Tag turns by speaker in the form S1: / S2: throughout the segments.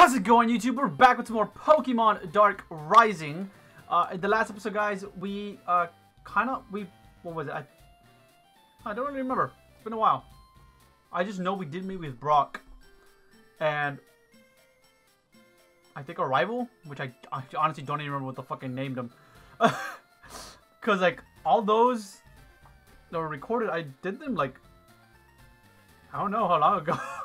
S1: How's it going, YouTube? We're back with some more Pokemon Dark Rising. Uh, in the last episode, guys, we uh, kind of we what was it? I, I don't really remember. It's been a while. I just know we did meet with Brock, and I think a rival, which I, I honestly don't even remember what the fuck I named him. Cause like all those that were recorded, I did them like I don't know how long ago.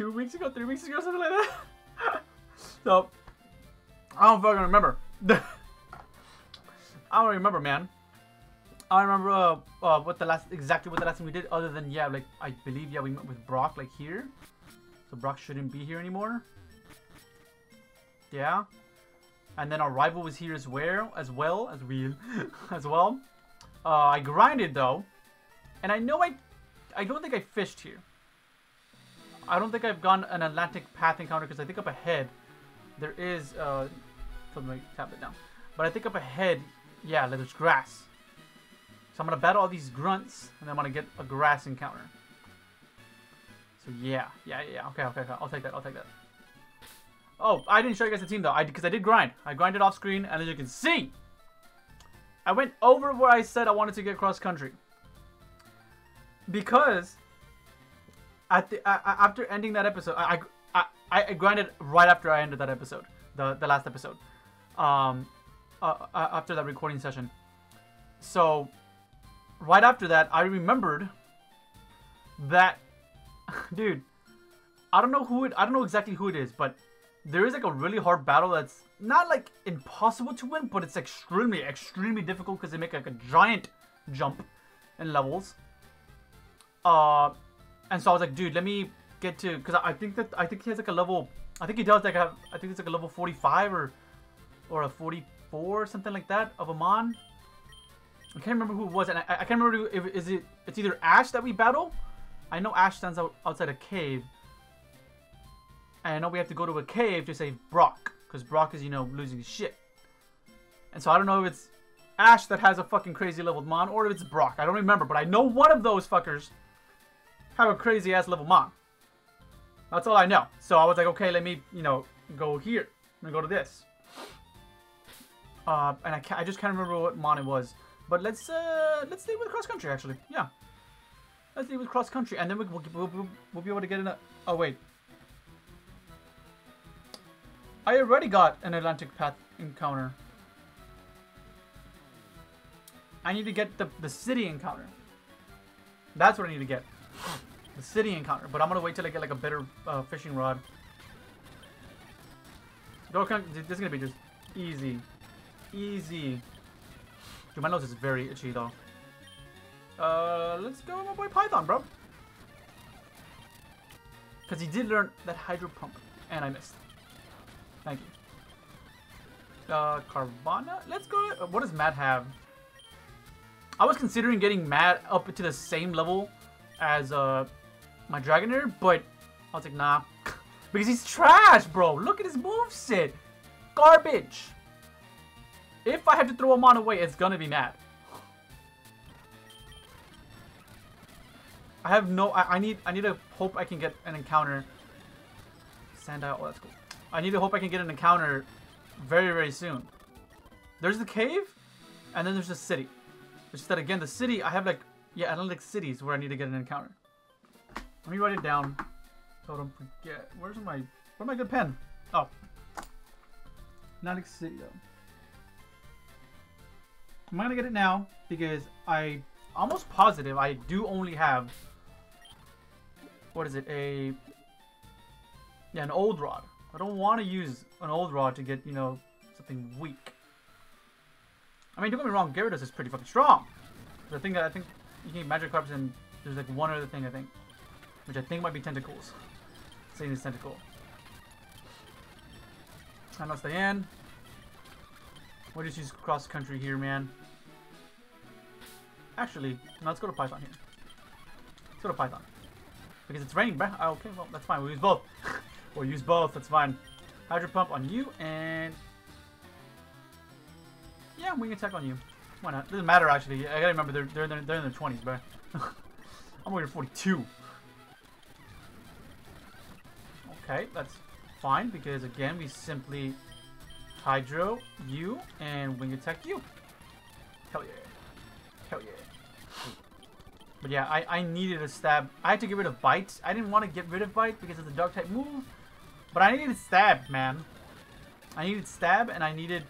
S1: Two weeks ago, three weeks ago, something like that. so I don't fucking remember. I don't remember, man. I remember uh, uh, what the last exactly what the last thing we did, other than yeah, like I believe yeah we met with Brock like here. So Brock shouldn't be here anymore. Yeah. And then our rival was here as well, as well as we, as well. Uh, I grinded though, and I know I, I don't think I fished here. I don't think I've gone an Atlantic Path encounter because I think up ahead, there is. Uh, put my tablet down. But I think up ahead, yeah, there's grass. So I'm gonna battle all these grunts, and then I'm gonna get a grass encounter. So yeah, yeah, yeah. Okay, okay, okay. I'll take that. I'll take that. Oh, I didn't show you guys the team though. I because I did grind. I grinded off screen, and as you can see, I went over where I said I wanted to get cross country. Because at the uh, after ending that episode, I, I I grinded right after I ended that episode, the the last episode, um, uh, uh, after that recording session. So, right after that, I remembered that, dude. I don't know who it. I don't know exactly who it is, but there is like a really hard battle that's not like impossible to win, but it's extremely, extremely difficult because they make like a giant jump in levels. Uh, and so I was like, dude, let me get to because I think that I think he has like a level. I think he does like have. I think it's like a level 45 or or a 44 something like that of Amon. I can't remember who it was, and I, I can't remember if is it. It's either Ash that we battle. I know Ash stands out outside a cave. And I know we have to go to a cave to save Brock. Because Brock is, you know, losing his shit. And so I don't know if it's Ash that has a fucking crazy leveled Mon or if it's Brock. I don't remember. But I know one of those fuckers have a crazy ass level Mon. That's all I know. So I was like, okay, let me, you know, go here. Let me go to this. Uh, and I, I just can't remember what Mon it was. But let's uh, let's stay with cross country actually. Yeah. Let's stay with cross country, and then we, will we'll, we'll be able to get in a. Oh wait, I already got an Atlantic Path encounter. I need to get the, the city encounter. That's what I need to get. The city encounter. But I'm to wait till I get like a better uh, fishing rod. This is to be just easy. Easy. Dude, my nose is very itchy though. Uh, let's go my boy Python, bro. Because he did learn that Hydro Pump. And I missed. Thank you. Uh, Carvanha? Let's go. Uh, what does Matt have? I was considering getting Matt up to the same level as uh, my Dragonair, but I was like, nah. because he's trash, bro. Look at his moveset. Garbage. If I have to throw him on away, it's gonna be mad. I have no. I, I need. I need to hope I can get an encounter. Sandile. Oh, that's cool. I need to hope I can get an encounter very, very soon. There's the cave, and then there's the city. It's just that, again, the city, I have, like, yeah, I don't like cities where I need to get an encounter. Let me write it down so I don't forget. Where's my, where's my good pen? Oh. Atlantic City, though. I'm gonna get it now because I almost positive I do only have what is it a yeah an old rod I don't want to use an old rod to get, you know, something weak. I mean, don't get me wrong, Gyarados is pretty fucking strong. The thing that I think you can Magikarps and there's like one other thing I think, which I think might be Tentacools. Saying this Tentacool. I'm not stay in. We'll just use cross country here, man. Actually, no, let's go to Python here. Let's go to Python. Because it's raining, bruh. Oh, okay, well, that's fine. We'll use both. We'll use both, that's fine. Hydro Pump on you, and... Yeah, can attack on you. Why not? Doesn't matter, actually. I gotta remember, they're, they're, they're in their 20s, bro. I'm over 42. Okay, that's fine because again we simply Hydro you and Wing Attack you. Hell yeah. Hell yeah. But yeah, I, I needed a stab. I had to get rid of Bite. I didn't want to get rid of Bite because of the Dark type move. But I needed Stab, man. I needed Stab and I needed...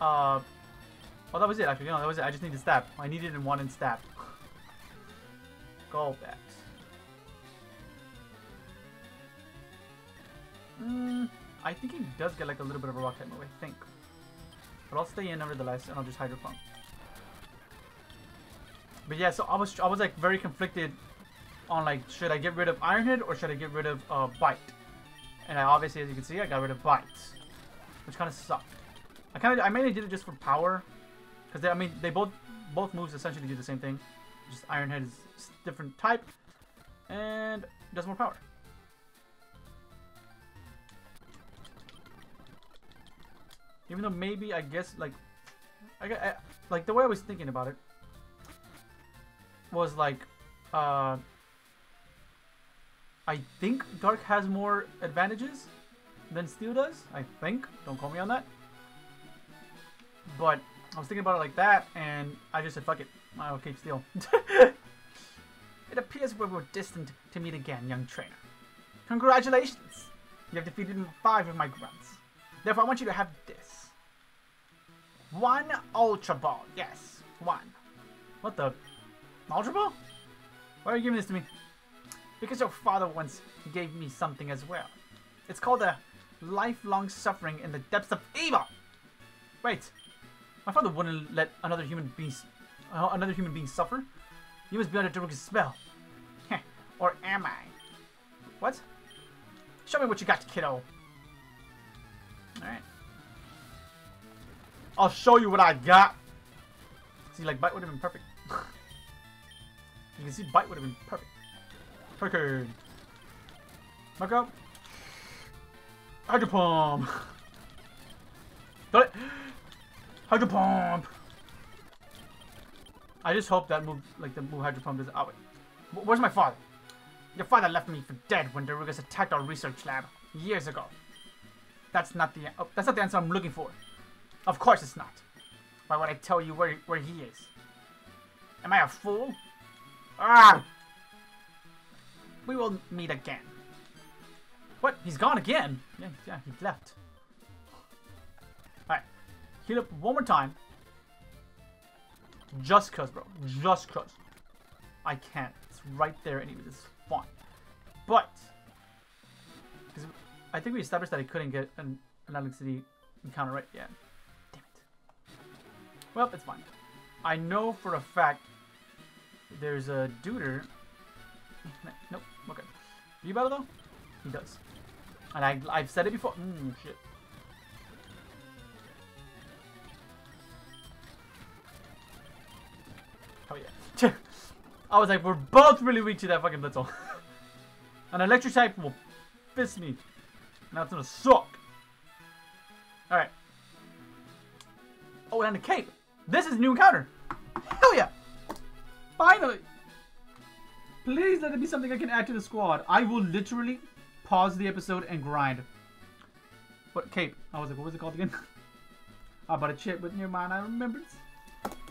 S1: Uh... Well, that was it, actually. No, that was it. I just needed Stab. I needed one and wanted Stab. Go back. Mm, I think he does get like a little bit of a rock type move, I think. But I'll stay in nevertheless, and I'll just Hydro Pump. But yeah, so I was I was like very conflicted on like should I get rid of Iron Head or should I get rid of uh, Bite? And I obviously, as you can see, I got rid of Bite, which kind of sucked. I kind of I mainly did it just for power, because I mean they both both moves essentially do the same thing. Just Iron Head is different type and does more power. Even though maybe I guess like I, I like the way I was thinking about it was like, uh, I think Dark has more advantages than Steel does. I think. Don't call me on that. But I was thinking about it like that, and I just said, fuck it. I'll keep Steel. it appears we were destined to meet again, young trainer. Congratulations! You have defeated five of my grunts. Therefore, I want you to have this. One Ultra Ball. Yes, one. What the? Ultra Ball? Why are you giving this to me? Because your father once gave me something as well. It's called a lifelong suffering in the depths of evil. Wait, my father wouldn't let another human being, uh, another human being suffer. He was beyond a Daruk's spell. or am I? What? Show me what you got, kiddo. Alright. I'll show you what I got. See, like, bite would have been perfect. you can see bite would have been perfect. Perfect. Up. Hydro Pump. Got it. Hydro Pump. I just hope that move, like the move Hydro Pump is out. Oh, where's my father? Your father left me for dead when the Darugas attacked our research lab years ago. That's not the oh, that's not the answer I'm looking for. Of course it's not. Why would I tell you where where he is? Am I a fool? Ah! We will meet again. What? He's gone again? Yeah, yeah, he left. Alright. Heal up one more time. Just cuz, bro. Just cuz. I can't. It's right there anyway. It's fine. But, I think we established that I couldn't get an, an Atlantic City encounter, right? Yeah. Damn it. Well, it's fine. I know for a fact there's a duder. Nope. Okay. Do you battle though? He does. And I, I've said it before. Mmm, shit. Oh yeah. I was like, we're both really weak to that fucking Blitzle. An electric type will piss me. Now it's gonna suck. Alright. Oh, and a cape. This is a new encounter. Hell yeah. Finally. Please let it be something I can add to the squad. I will literally pause the episode and grind. What cape? I was like, what was it called again? I bought a chip with your mind, I remember.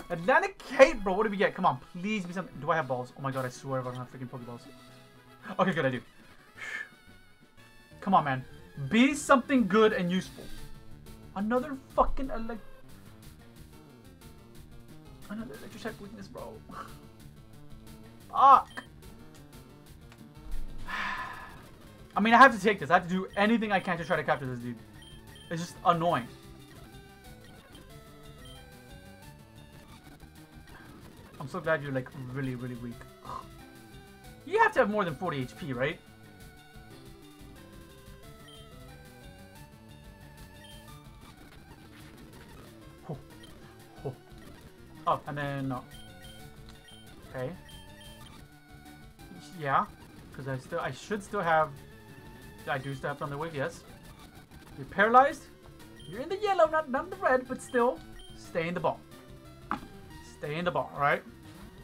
S1: Atlantic Cave, bro. What do we get? Come on, please be something. Do I have balls? Oh my god, I swear I don't have freaking Pokeballs. Okay, good, I do. Come on, man. Be something good and useful. Another fucking elect... Another electric weakness, bro. Fuck. I mean, I have to take this. I have to do anything I can to try to capture this dude. It's just annoying. I'm so glad you're like really, really weak. You have to have more than 40 HP, right? Oh and then... Okay. Yeah, because I still I should still have I do still have on the wave, yes. You're paralyzed. You're in the yellow, not, not the red, but still, stay in the ball. Stay in the ball, alright?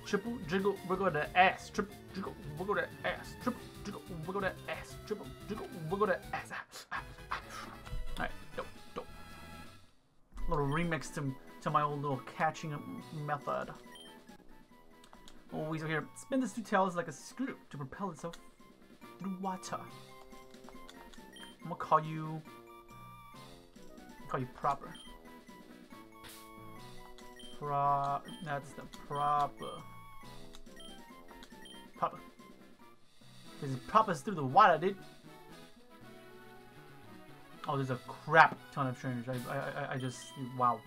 S1: Triple, jiggle, wiggle the ass. Triple, jiggle, wiggle that ass. Triple, jiggle, wiggle that ass. Triple, jiggle, wiggle the ass. Ah, ah, ah. Alright, dope, dope. Little remix to, to my old little catching method. Always here. Spin this two tails like a screw to propel itself through water. I'm gonna call you. Call you proper. Pro. That's the proper. Proper. This is proper through the water, dude. Oh, there's a crap ton of trainers. I, I, I just, wow.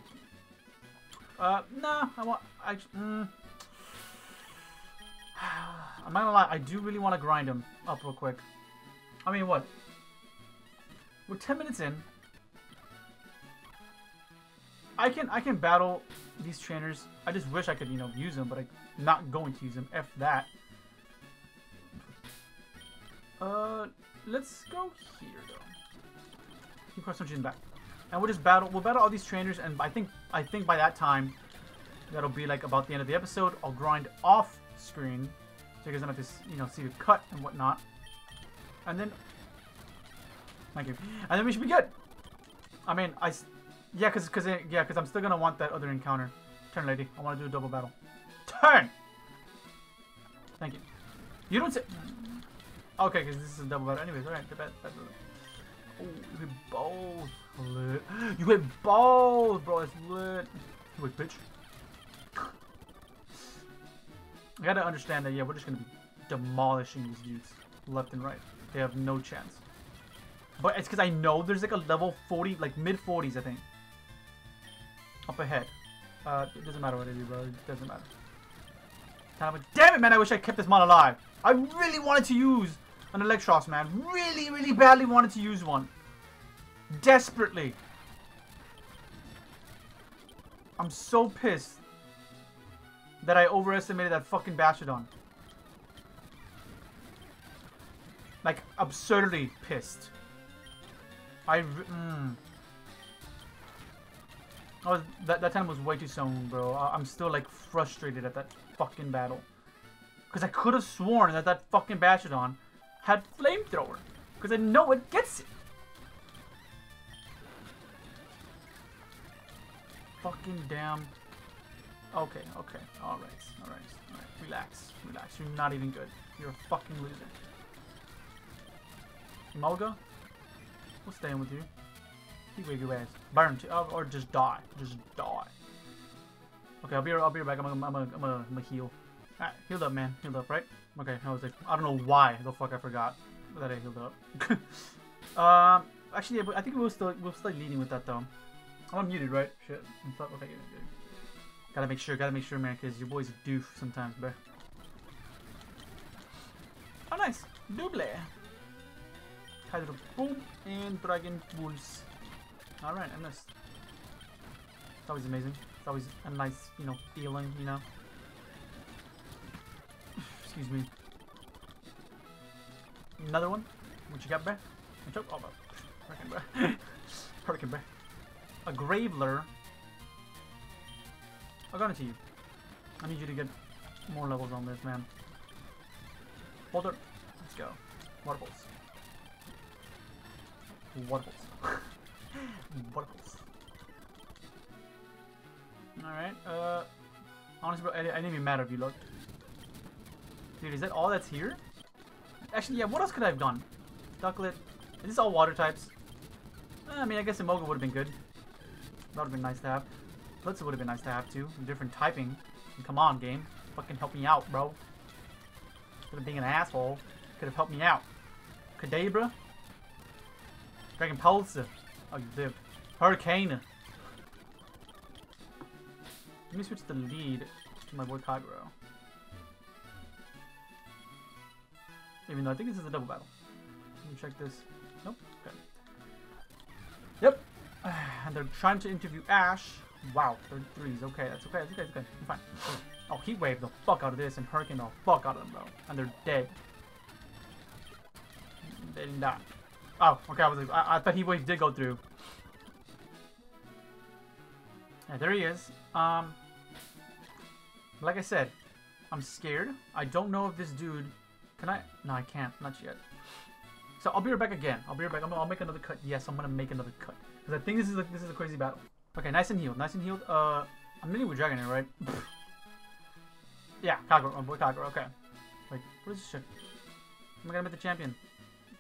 S1: Uh, nah, I want, I, mm, I'm not gonna lie, I do really want to grind them up real quick. I mean, what? We're 10 minutes in. I can I can battle these trainers. I just wish I could, you know, use them, but I'm not going to use them. F that. Uh, let's go here, though. Keep cross switching back. And we'll just battle, we'll battle all these trainers, and I think, I think by that time, that'll be like about the end of the episode. I'll grind off screen, so you guys don't have to, you know, see the cut and whatnot. And then, thank you. And then we should be good. I mean, I, yeah, cause, cause, eh, yeah, cause I'm still gonna want that other encounter. Turn, lady. I want to do a double battle. Turn. Thank you. You don't say. Okay, because this is a double battle. Anyways, alright. The bet. Oh, hit both. You went both, bro. It's lit. Wait, bitch. I gotta understand that, yeah, we're just gonna be demolishing these dudes left and right. They have no chance. But it's because I know there's like a level 40, like mid 40s, I think. Up ahead. Uh, it doesn't matter what I do, bro. It doesn't matter. Damn it, man. I wish I kept this mod alive. I really wanted to use an Eelektross, man. Really, really badly wanted to use one. Desperately. I'm so pissed that I overestimated that fucking Bastiodon. Like, absurdly pissed. I... Mm. Oh, that, that time was way too soon, bro. I'm still, like, frustrated at that fucking battle. Because I could have sworn that that fucking Bastiodon had Flamethrower. Because I know it gets it. Fucking damn. Okay, okay. Alright, alright, alright. Relax, relax. You're not even good. You're a fucking loser. Emolga? We'll staying with you. Keep wave your ass. Burn to, oh, or just die. Just die. Okay, I'll be I'll be right back. I'm gonna I'm gonna I'm I'm gonna heal. Alright, healed up, man. Healed up, right? Okay, I was like, I don't know why the fuck I forgot that I healed up. um, actually, I think we'll still we'll still leading with that though. I'm muted, right? Shit. Okay, good, good. Gotta make sure, gotta make sure, man, because your boy's a doof sometimes, bro. Oh, nice. Double. Hydro Boom and Dragon Pulse. Alright, I missed. It's always amazing. It's always a nice, you know, feeling, you know. Excuse me. Another one? What you got, bruh? Oh, Hurricane, bruh. Hurricane, bruh. A Graveler. Go into you. I need you to get more levels on this, man. It. Let's go. Water balls. Water balls. Water balls. Alright, uh... Honestly, bro, I, I didn't even matter if you looked. Dude, is that all that's here? Actually, yeah, what else could I have done? Ducklett. Is this all water types? Uh, I mean, I guess Emolga would have been good. That would have been nice to have. Blitzle would have been nice to have too. Different typing. Come on, game. Fucking help me out, bro. Instead of being an asshole, could have helped me out. Kadabra? Dragon Pulse. Oh, did. Hurricane. Let me switch the lead to my boy Kagero. Even though I think this is a double battle. Let me check this. And they're trying to interview Ash. Wow, third threes. Okay, that's okay. That's okay. That's okay. I'm fine. Oh, Heat Wave the fuck out of this and Hurricane the fuck out of them, bro. And they're dead. They didn't die. Oh, okay. I was. Like, I, I thought Heat Wave did go through. Yeah, there he is. Um, like I said, I'm scared. I don't know if this dude. Can I? No, I can't. Not yet. So I'll be right back again. I'll be right back. i will make another cut. Yes, I'm gonna make another cut because I think this is a, this is a crazy battle. Okay, nice and healed. Nice and healed. Uh, I'm meeting with Dragonair, right? yeah, Kagura. My boy Kagura. Okay. Wait, what is this shit? Am I gonna make the champion?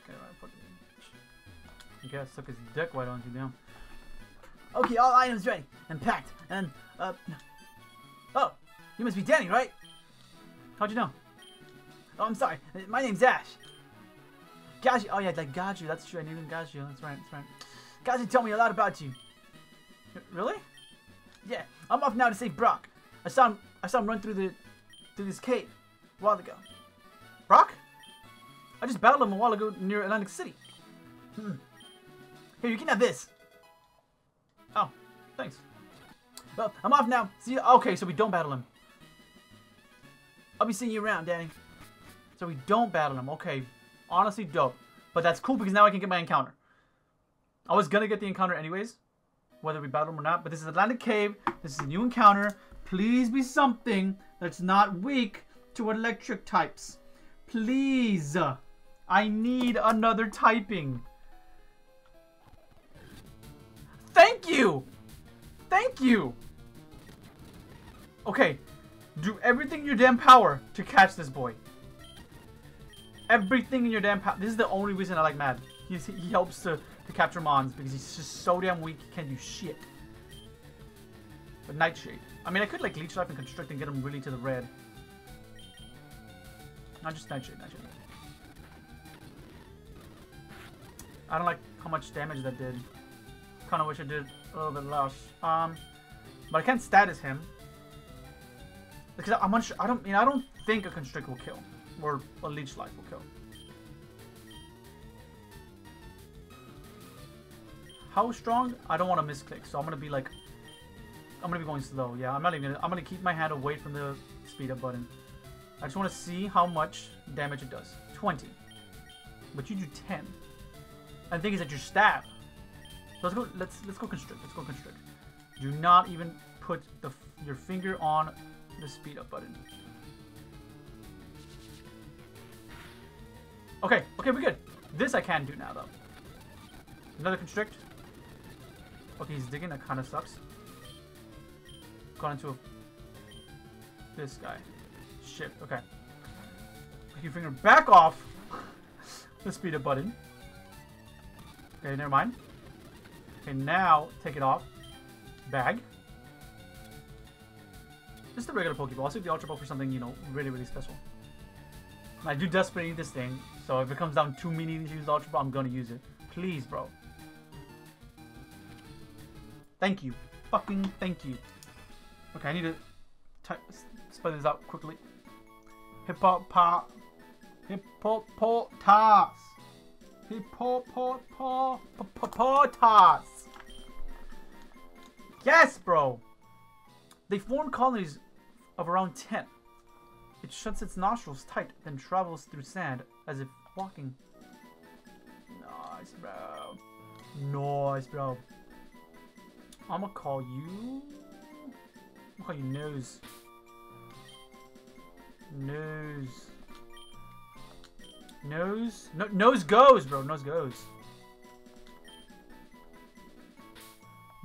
S1: Okay, right, fuck it. Okay, I suck his dick. Don't you down? Okay, all items ready and packed. And uh, oh, you must be Danny, right? How'd you know? Oh, I'm sorry. My name's Ash. Gaji. Oh yeah, like you. That's true. I knew him you. That's right. That's right. Gaji told me a lot about you. Really? Yeah. I'm off now to save Brock. I saw him. I saw him run through the through this cave a while ago. Brock? I just battled him a while ago near Atlantic City. Hmm. Here, you can have this. Oh, thanks. Well, I'm off now. See you. Okay, so we don't battle him. I'll be seeing you around, Danny. So we don't battle him. Okay, honestly dope. But that's cool because now I can get my encounter. I was gonna get the encounter anyways, whether we battle him or not. But this is Atlantic Cave. This is a new encounter. Please be something that's not weak to electric types. Please. I need another typing. Thank you! Thank you! Okay, do everything in your damn power to catch this boy. Everything in your damn power. This is the only reason I like Mad. He's, he helps to, to capture Mons because he's just so damn weak he can't do shit. But Nightshade. I mean, I could like Leech Life and Constrict and get him really to the red. Not just Nightshade, Nightshade. I don't like how much damage that did. Kind of wish I did a little bit less. Um, but I can't status him because I'm unsure. I don't I mean I don't think a Constrict will kill or a Leech Life will kill. How strong? I don't want to misclick, so I'm gonna be like, I'm gonna be going slow. Yeah, I'm not even. Gonna, I'm gonna keep my hand away from the speed up button. I just want to see how much damage it does. 20. But you do 10. And the thing is that your stab. Let's go. Let's let's go constrict. Let's go constrict. Do not even put the your finger on the speed up button. Okay. Okay, we're good. This I can do now though. Another constrict. Okay, he's digging. That kind of sucks. Gone into a, this guy. Shit. Okay. Your finger back off the speed up button. Okay, never mind. Okay, now take it off. Bag. Just a regular Pokeball. I'll save the Ultra Ball for something, you know, really, really special. I do desperately need this thing, so if it comes down to me needing to use the Ultra Ball, I'm gonna use it. Please, bro. Thank you. Fucking thank you. Okay, I need to spell this out quickly. Hippopotas. Hippopotas. Hippopotas. Yes, bro. They form colonies of around 10. It shuts its nostrils tight, then travels through sand as if walking. Nice, bro. Nice, bro. I'm gonna call you. I'm gonna call you Nose. Nose. Nose? No, nose goes, bro. Nose goes.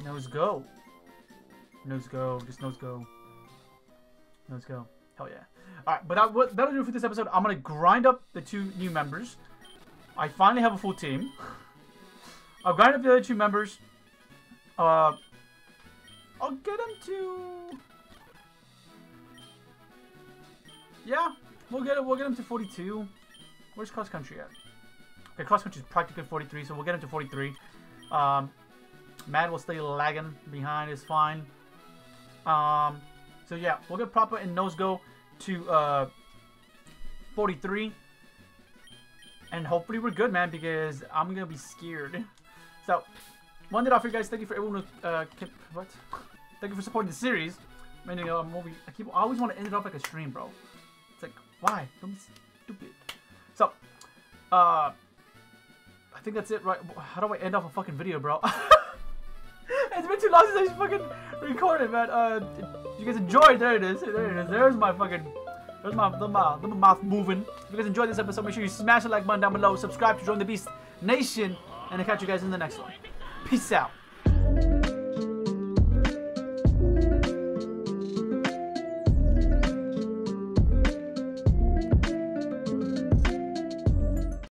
S1: Nose go. Nose go. Just nose go. Nose go. Hell yeah. Alright, but that, that'll do for this episode. I'm going to grind up the two new members. I finally have a full team. I'll grind up the other two members. Uh, I'll get him to... Yeah, we'll get it. We'll get them to 42. Where's cross country at? Okay, cross country is practically 43, so we'll get him to 43. Um, Mad will stay lagging behind. Is fine. Um, so yeah, we'll get Proper and Nose Go to uh, 43. And hopefully we're good, man, because I'm gonna be scared. So, one that off, you guys. Thank you for everyone who uh, kept, what? Thank you for supporting the series. Meaning, uh, movie. I keep. I always want to end it off like a stream, bro. It's like, why? Don't be stupid. So, uh, I think that's it, right? How do I end off a fucking video, bro? it's been too long since I fucking recorded, man. Uh, you guys enjoyed? There it is. There it is. There's my fucking There's my, there's my, there's my mouth moving. If you guys enjoyed this episode, make sure you smash the like button down below, subscribe to join the Beast Nation, and I'll catch you guys in the next one. Peace out.